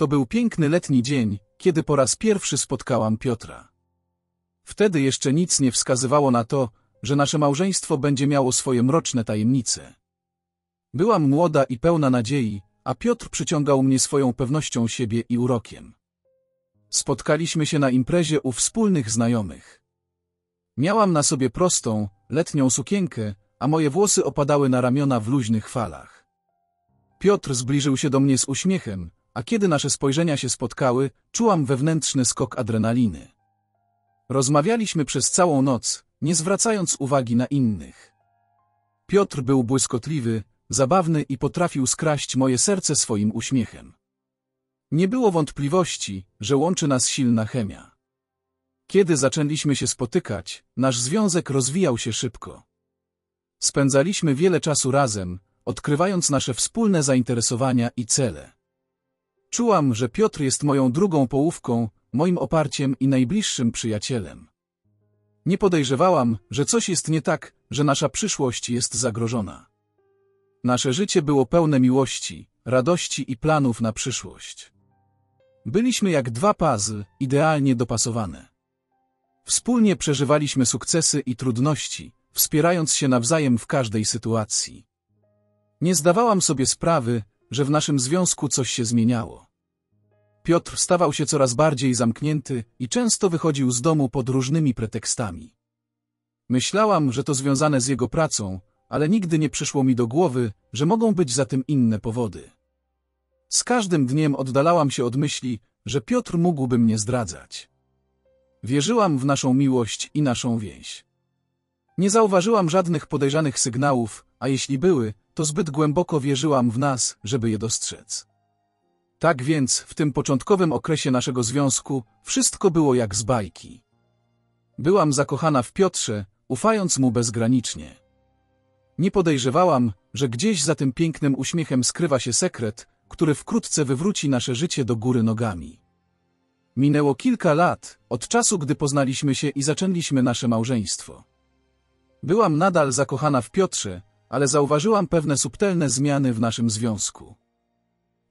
To był piękny letni dzień, kiedy po raz pierwszy spotkałam Piotra. Wtedy jeszcze nic nie wskazywało na to, że nasze małżeństwo będzie miało swoje mroczne tajemnice. Byłam młoda i pełna nadziei, a Piotr przyciągał mnie swoją pewnością siebie i urokiem. Spotkaliśmy się na imprezie u wspólnych znajomych. Miałam na sobie prostą, letnią sukienkę, a moje włosy opadały na ramiona w luźnych falach. Piotr zbliżył się do mnie z uśmiechem, a kiedy nasze spojrzenia się spotkały, czułam wewnętrzny skok adrenaliny. Rozmawialiśmy przez całą noc, nie zwracając uwagi na innych. Piotr był błyskotliwy, zabawny i potrafił skraść moje serce swoim uśmiechem. Nie było wątpliwości, że łączy nas silna chemia. Kiedy zaczęliśmy się spotykać, nasz związek rozwijał się szybko. Spędzaliśmy wiele czasu razem, odkrywając nasze wspólne zainteresowania i cele. Czułam, że Piotr jest moją drugą połówką, moim oparciem i najbliższym przyjacielem. Nie podejrzewałam, że coś jest nie tak, że nasza przyszłość jest zagrożona. Nasze życie było pełne miłości, radości i planów na przyszłość. Byliśmy jak dwa puzzle, idealnie dopasowane. Wspólnie przeżywaliśmy sukcesy i trudności, wspierając się nawzajem w każdej sytuacji. Nie zdawałam sobie sprawy, że w naszym związku coś się zmieniało. Piotr stawał się coraz bardziej zamknięty i często wychodził z domu pod różnymi pretekstami. Myślałam, że to związane z jego pracą, ale nigdy nie przyszło mi do głowy, że mogą być za tym inne powody. Z każdym dniem oddalałam się od myśli, że Piotr mógłby mnie zdradzać. Wierzyłam w naszą miłość i naszą więź. Nie zauważyłam żadnych podejrzanych sygnałów, a jeśli były, to zbyt głęboko wierzyłam w nas, żeby je dostrzec. Tak więc, w tym początkowym okresie naszego związku, wszystko było jak z bajki. Byłam zakochana w Piotrze, ufając mu bezgranicznie. Nie podejrzewałam, że gdzieś za tym pięknym uśmiechem skrywa się sekret, który wkrótce wywróci nasze życie do góry nogami. Minęło kilka lat, od czasu, gdy poznaliśmy się i zaczęliśmy nasze małżeństwo. Byłam nadal zakochana w Piotrze, ale zauważyłam pewne subtelne zmiany w naszym związku.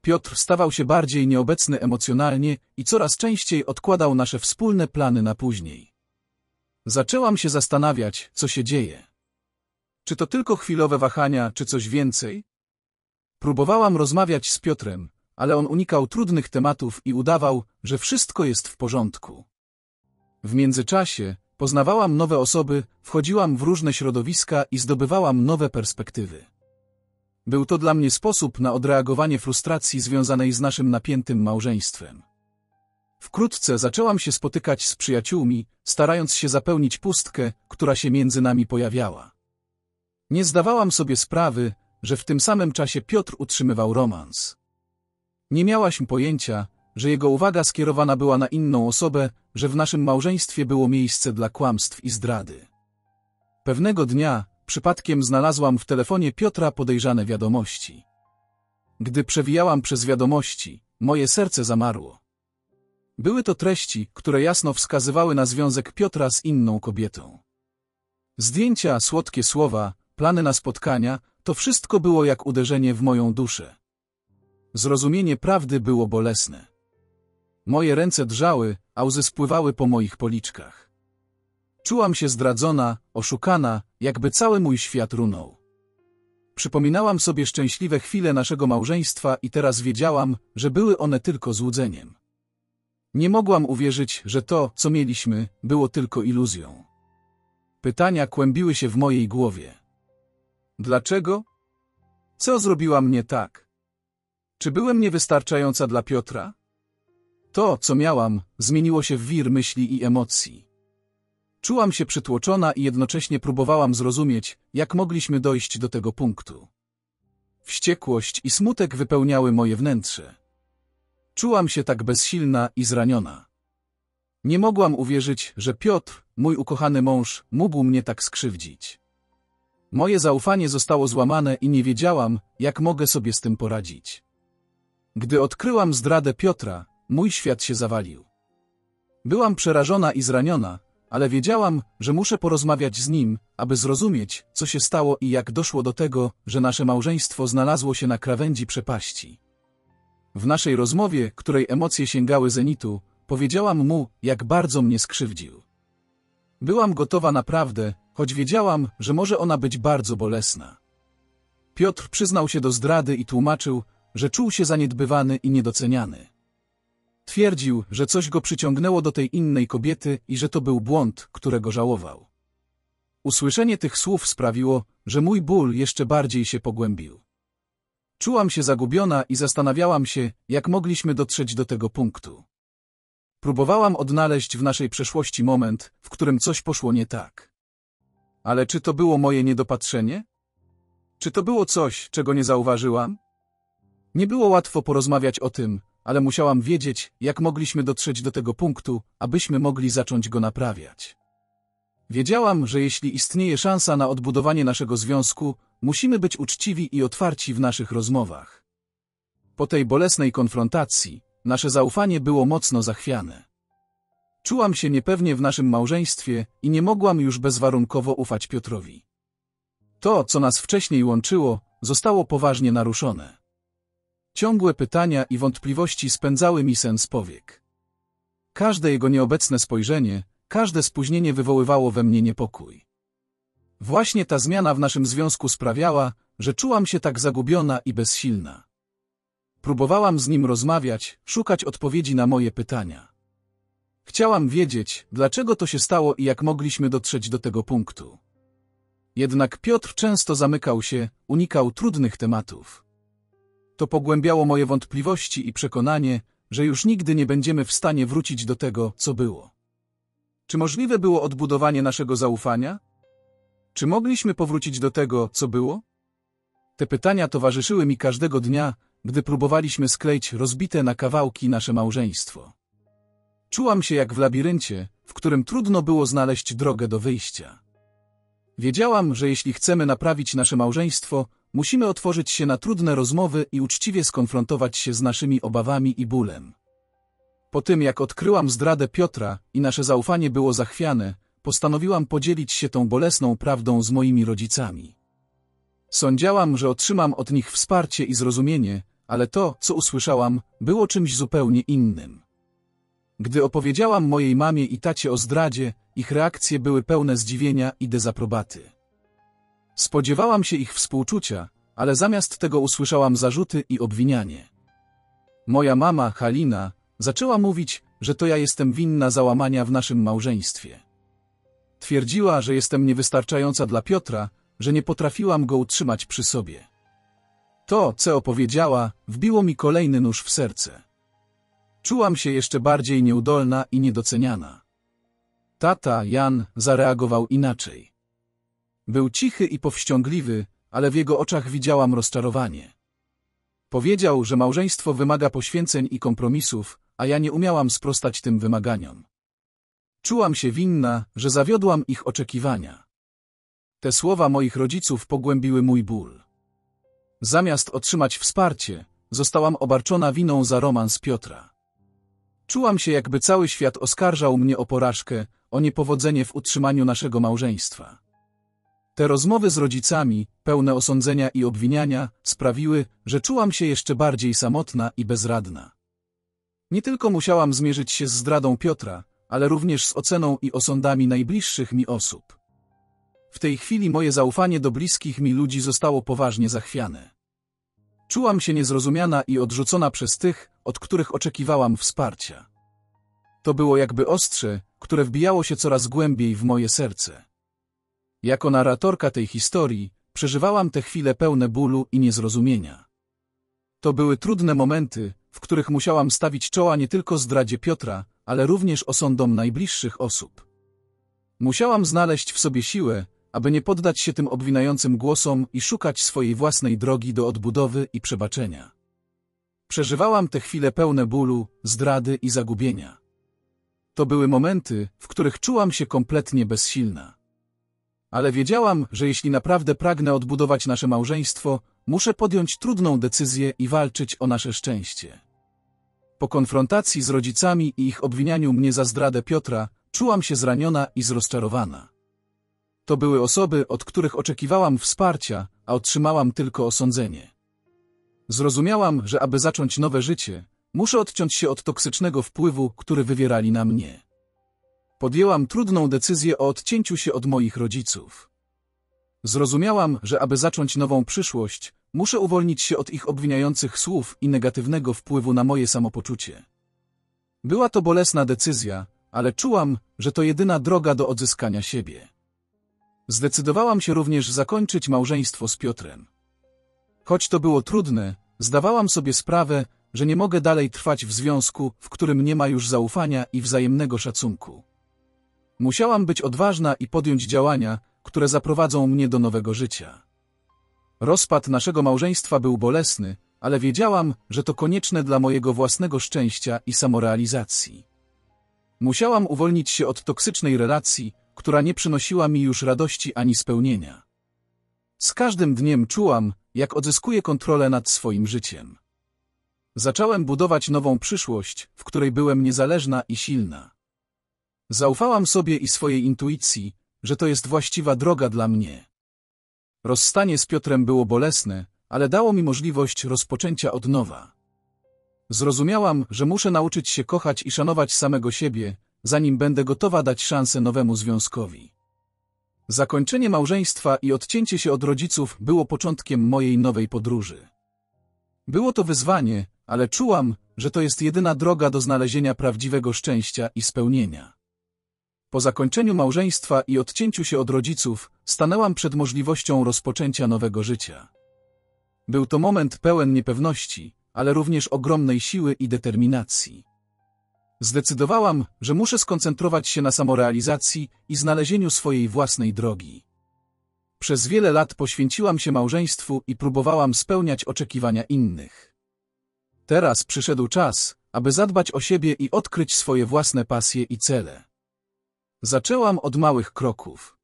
Piotr stawał się bardziej nieobecny emocjonalnie i coraz częściej odkładał nasze wspólne plany na później. Zaczęłam się zastanawiać, co się dzieje. Czy to tylko chwilowe wahania, czy coś więcej? Próbowałam rozmawiać z Piotrem, ale on unikał trudnych tematów i udawał, że wszystko jest w porządku. W międzyczasie poznawałam nowe osoby, wchodziłam w różne środowiska i zdobywałam nowe perspektywy. Był to dla mnie sposób na odreagowanie frustracji związanej z naszym napiętym małżeństwem. Wkrótce zaczęłam się spotykać z przyjaciółmi, starając się zapełnić pustkę, która się między nami pojawiała. Nie zdawałam sobie sprawy, że w tym samym czasie Piotr utrzymywał romans. Nie miałaś pojęcia, że jego uwaga skierowana była na inną osobę, że w naszym małżeństwie było miejsce dla kłamstw i zdrady. Pewnego dnia, przypadkiem znalazłam w telefonie Piotra podejrzane wiadomości. Gdy przewijałam przez wiadomości, moje serce zamarło. Były to treści, które jasno wskazywały na związek Piotra z inną kobietą. Zdjęcia, słodkie słowa, plany na spotkania, to wszystko było jak uderzenie w moją duszę. Zrozumienie prawdy było bolesne. Moje ręce drżały, a łzy spływały po moich policzkach. Czułam się zdradzona, oszukana, jakby cały mój świat runął. Przypominałam sobie szczęśliwe chwile naszego małżeństwa i teraz wiedziałam, że były one tylko złudzeniem. Nie mogłam uwierzyć, że to, co mieliśmy, było tylko iluzją. Pytania kłębiły się w mojej głowie. Dlaczego? Co zrobiłam nie tak? Czy byłem niewystarczająca dla Piotra? To, co miałam, zmieniło się w wir myśli i emocji. Czułam się przytłoczona i jednocześnie próbowałam zrozumieć, jak mogliśmy dojść do tego punktu. Wściekłość i smutek wypełniały moje wnętrze. Czułam się tak bezsilna i zraniona. Nie mogłam uwierzyć, że Piotr, mój ukochany mąż, mógł mnie tak skrzywdzić. Moje zaufanie zostało złamane i nie wiedziałam, jak mogę sobie z tym poradzić. Gdy odkryłam zdradę Piotra, mój świat się zawalił. Byłam przerażona i zraniona, ale wiedziałam, że muszę porozmawiać z nim, aby zrozumieć, co się stało i jak doszło do tego, że nasze małżeństwo znalazło się na krawędzi przepaści. W naszej rozmowie, której emocje sięgały zenitu, powiedziałam mu, jak bardzo mnie skrzywdził. Byłam gotowa naprawdę, choć wiedziałam, że może ona być bardzo bolesna. Piotr przyznał się do zdrady i tłumaczył, że czuł się zaniedbywany i niedoceniany. Twierdził, że coś go przyciągnęło do tej innej kobiety i że to był błąd, którego żałował. Usłyszenie tych słów sprawiło, że mój ból jeszcze bardziej się pogłębił. Czułam się zagubiona i zastanawiałam się, jak mogliśmy dotrzeć do tego punktu. Próbowałam odnaleźć w naszej przeszłości moment, w którym coś poszło nie tak. Ale czy to było moje niedopatrzenie? Czy to było coś, czego nie zauważyłam? Nie było łatwo porozmawiać o tym, ale musiałam wiedzieć, jak mogliśmy dotrzeć do tego punktu, abyśmy mogli zacząć go naprawiać. Wiedziałam, że jeśli istnieje szansa na odbudowanie naszego związku, musimy być uczciwi i otwarci w naszych rozmowach. Po tej bolesnej konfrontacji, nasze zaufanie było mocno zachwiane. Czułam się niepewnie w naszym małżeństwie i nie mogłam już bezwarunkowo ufać Piotrowi. To, co nas wcześniej łączyło, zostało poważnie naruszone. Ciągłe pytania i wątpliwości spędzały mi sens powiek. Każde jego nieobecne spojrzenie, każde spóźnienie wywoływało we mnie niepokój. Właśnie ta zmiana w naszym związku sprawiała, że czułam się tak zagubiona i bezsilna. Próbowałam z nim rozmawiać, szukać odpowiedzi na moje pytania. Chciałam wiedzieć, dlaczego to się stało i jak mogliśmy dotrzeć do tego punktu. Jednak Piotr często zamykał się, unikał trudnych tematów. To pogłębiało moje wątpliwości i przekonanie, że już nigdy nie będziemy w stanie wrócić do tego, co było. Czy możliwe było odbudowanie naszego zaufania? Czy mogliśmy powrócić do tego, co było? Te pytania towarzyszyły mi każdego dnia, gdy próbowaliśmy skleić rozbite na kawałki nasze małżeństwo. Czułam się jak w labiryncie, w którym trudno było znaleźć drogę do wyjścia. Wiedziałam, że jeśli chcemy naprawić nasze małżeństwo, musimy otworzyć się na trudne rozmowy i uczciwie skonfrontować się z naszymi obawami i bólem. Po tym, jak odkryłam zdradę Piotra i nasze zaufanie było zachwiane, postanowiłam podzielić się tą bolesną prawdą z moimi rodzicami. Sądziałam, że otrzymam od nich wsparcie i zrozumienie, ale to, co usłyszałam, było czymś zupełnie innym. Gdy opowiedziałam mojej mamie i tacie o zdradzie, ich reakcje były pełne zdziwienia i dezaprobaty. Spodziewałam się ich współczucia, ale zamiast tego usłyszałam zarzuty i obwinianie. Moja mama, Halina, zaczęła mówić, że to ja jestem winna załamania w naszym małżeństwie. Twierdziła, że jestem niewystarczająca dla Piotra, że nie potrafiłam go utrzymać przy sobie. To, co opowiedziała, wbiło mi kolejny nóż w serce. Czułam się jeszcze bardziej nieudolna i niedoceniana. Tata, Jan, zareagował inaczej. Był cichy i powściągliwy, ale w jego oczach widziałam rozczarowanie. Powiedział, że małżeństwo wymaga poświęceń i kompromisów, a ja nie umiałam sprostać tym wymaganiom. Czułam się winna, że zawiodłam ich oczekiwania. Te słowa moich rodziców pogłębiły mój ból. Zamiast otrzymać wsparcie, zostałam obarczona winą za romans Piotra. Czułam się, jakby cały świat oskarżał mnie o porażkę, o niepowodzenie w utrzymaniu naszego małżeństwa. Te rozmowy z rodzicami, pełne osądzenia i obwiniania, sprawiły, że czułam się jeszcze bardziej samotna i bezradna. Nie tylko musiałam zmierzyć się z zdradą Piotra, ale również z oceną i osądami najbliższych mi osób. W tej chwili moje zaufanie do bliskich mi ludzi zostało poważnie zachwiane. Czułam się niezrozumiana i odrzucona przez tych, od których oczekiwałam wsparcia. To było jakby ostrze, które wbijało się coraz głębiej w moje serce. Jako narratorka tej historii, przeżywałam te chwile pełne bólu i niezrozumienia. To były trudne momenty, w których musiałam stawić czoła nie tylko zdradzie Piotra, ale również osądom najbliższych osób. Musiałam znaleźć w sobie siłę, aby nie poddać się tym obwinającym głosom i szukać swojej własnej drogi do odbudowy i przebaczenia. Przeżywałam te chwile pełne bólu, zdrady i zagubienia. To były momenty, w których czułam się kompletnie bezsilna. Ale wiedziałam, że jeśli naprawdę pragnę odbudować nasze małżeństwo, muszę podjąć trudną decyzję i walczyć o nasze szczęście. Po konfrontacji z rodzicami i ich obwinianiu mnie za zdradę Piotra, czułam się zraniona i zrozczarowana. To były osoby, od których oczekiwałam wsparcia, a otrzymałam tylko osądzenie. Zrozumiałam, że aby zacząć nowe życie, muszę odciąć się od toksycznego wpływu, który wywierali na mnie. Podjęłam trudną decyzję o odcięciu się od moich rodziców. Zrozumiałam, że aby zacząć nową przyszłość, muszę uwolnić się od ich obwiniających słów i negatywnego wpływu na moje samopoczucie. Była to bolesna decyzja, ale czułam, że to jedyna droga do odzyskania siebie. Zdecydowałam się również zakończyć małżeństwo z Piotrem. Choć to było trudne, zdawałam sobie sprawę, że nie mogę dalej trwać w związku, w którym nie ma już zaufania i wzajemnego szacunku. Musiałam być odważna i podjąć działania, które zaprowadzą mnie do nowego życia. Rozpad naszego małżeństwa był bolesny, ale wiedziałam, że to konieczne dla mojego własnego szczęścia i samorealizacji. Musiałam uwolnić się od toksycznej relacji, która nie przynosiła mi już radości ani spełnienia. Z każdym dniem czułam, jak odzyskuję kontrolę nad swoim życiem. Zacząłem budować nową przyszłość, w której byłem niezależna i silna. Zaufałam sobie i swojej intuicji, że to jest właściwa droga dla mnie. Rozstanie z Piotrem było bolesne, ale dało mi możliwość rozpoczęcia od nowa. Zrozumiałam, że muszę nauczyć się kochać i szanować samego siebie, zanim będę gotowa dać szansę nowemu związkowi. Zakończenie małżeństwa i odcięcie się od rodziców było początkiem mojej nowej podróży. Było to wyzwanie, ale czułam, że to jest jedyna droga do znalezienia prawdziwego szczęścia i spełnienia. Po zakończeniu małżeństwa i odcięciu się od rodziców, stanęłam przed możliwością rozpoczęcia nowego życia. Był to moment pełen niepewności, ale również ogromnej siły i determinacji. Zdecydowałam, że muszę skoncentrować się na samorealizacji i znalezieniu swojej własnej drogi. Przez wiele lat poświęciłam się małżeństwu i próbowałam spełniać oczekiwania innych. Teraz przyszedł czas, aby zadbać o siebie i odkryć swoje własne pasje i cele. Zaczęłam od małych kroków.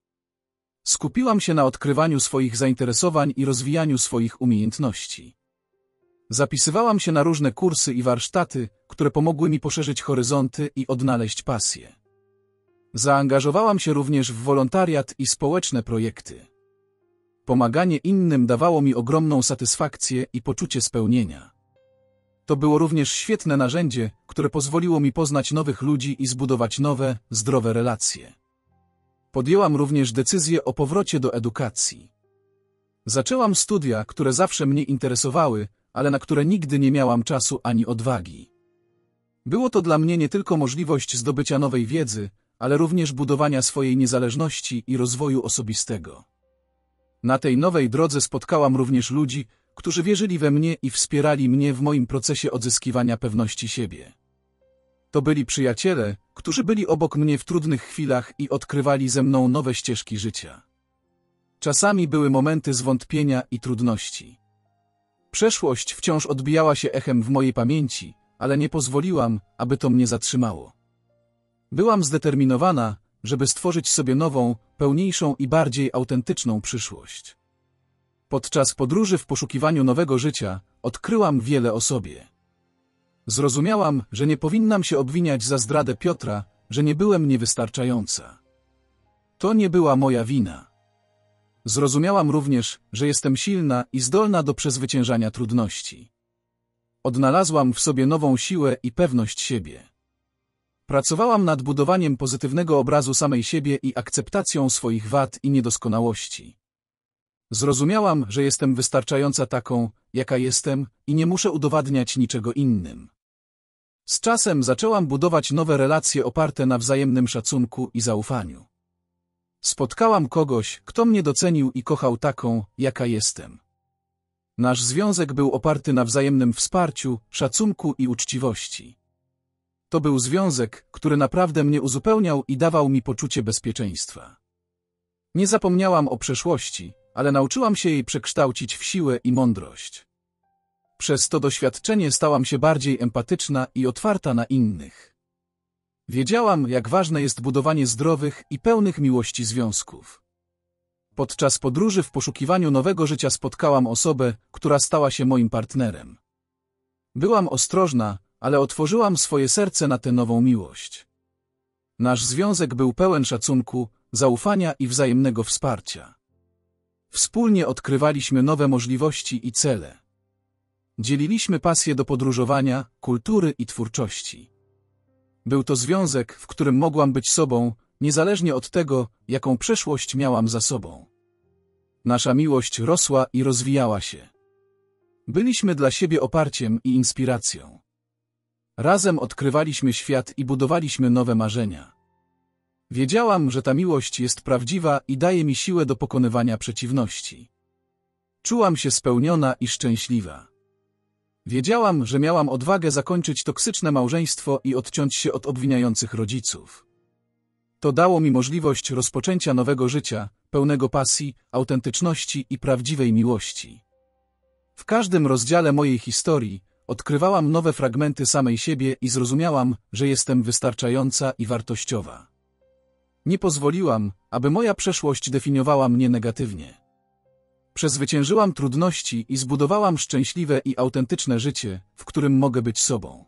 Skupiłam się na odkrywaniu swoich zainteresowań i rozwijaniu swoich umiejętności. Zapisywałam się na różne kursy i warsztaty, które pomogły mi poszerzyć horyzonty i odnaleźć pasję. Zaangażowałam się również w wolontariat i społeczne projekty. Pomaganie innym dawało mi ogromną satysfakcję i poczucie spełnienia. To było również świetne narzędzie, które pozwoliło mi poznać nowych ludzi i zbudować nowe, zdrowe relacje. Podjęłam również decyzję o powrocie do edukacji. Zaczęłam studia, które zawsze mnie interesowały, ale na które nigdy nie miałam czasu ani odwagi. Było to dla mnie nie tylko możliwość zdobycia nowej wiedzy, ale również budowania swojej niezależności i rozwoju osobistego. Na tej nowej drodze spotkałam również ludzi, którzy wierzyli we mnie i wspierali mnie w moim procesie odzyskiwania pewności siebie. To byli przyjaciele, którzy byli obok mnie w trudnych chwilach i odkrywali ze mną nowe ścieżki życia. Czasami były momenty zwątpienia i trudności. Przeszłość wciąż odbijała się echem w mojej pamięci, ale nie pozwoliłam, aby to mnie zatrzymało. Byłam zdeterminowana, żeby stworzyć sobie nową, pełniejszą i bardziej autentyczną przyszłość. Podczas podróży w poszukiwaniu nowego życia odkryłam wiele o sobie. Zrozumiałam, że nie powinnam się obwiniać za zdradę Piotra, że nie byłem niewystarczająca. To nie była moja wina. Zrozumiałam również, że jestem silna i zdolna do przezwyciężania trudności. Odnalazłam w sobie nową siłę i pewność siebie. Pracowałam nad budowaniem pozytywnego obrazu samej siebie i akceptacją swoich wad i niedoskonałości. Zrozumiałam, że jestem wystarczająca taką, jaka jestem i nie muszę udowadniać niczego innym. Z czasem zaczęłam budować nowe relacje oparte na wzajemnym szacunku i zaufaniu. Spotkałam kogoś, kto mnie docenił i kochał taką, jaka jestem. Nasz związek był oparty na wzajemnym wsparciu, szacunku i uczciwości. To był związek, który naprawdę mnie uzupełniał i dawał mi poczucie bezpieczeństwa. Nie zapomniałam o przeszłości, ale nauczyłam się jej przekształcić w siłę i mądrość. Przez to doświadczenie stałam się bardziej empatyczna i otwarta na innych. Wiedziałam, jak ważne jest budowanie zdrowych i pełnych miłości związków. Podczas podróży w poszukiwaniu nowego życia spotkałam osobę, która stała się moim partnerem. Byłam ostrożna, ale otworzyłam swoje serce na tę nową miłość. Nasz związek był pełen szacunku, zaufania i wzajemnego wsparcia. Wspólnie odkrywaliśmy nowe możliwości i cele. Dzieliliśmy pasję do podróżowania, kultury i twórczości. Był to związek, w którym mogłam być sobą, niezależnie od tego, jaką przeszłość miałam za sobą. Nasza miłość rosła i rozwijała się. Byliśmy dla siebie oparciem i inspiracją. Razem odkrywaliśmy świat i budowaliśmy nowe marzenia. Wiedziałam, że ta miłość jest prawdziwa i daje mi siłę do pokonywania przeciwności. Czułam się spełniona i szczęśliwa. Wiedziałam, że miałam odwagę zakończyć toksyczne małżeństwo i odciąć się od obwiniających rodziców. To dało mi możliwość rozpoczęcia nowego życia, pełnego pasji, autentyczności i prawdziwej miłości. W każdym rozdziale mojej historii odkrywałam nowe fragmenty samej siebie i zrozumiałam, że jestem wystarczająca i wartościowa. Nie pozwoliłam, aby moja przeszłość definiowała mnie negatywnie. Przezwyciężyłam trudności i zbudowałam szczęśliwe i autentyczne życie, w którym mogę być sobą.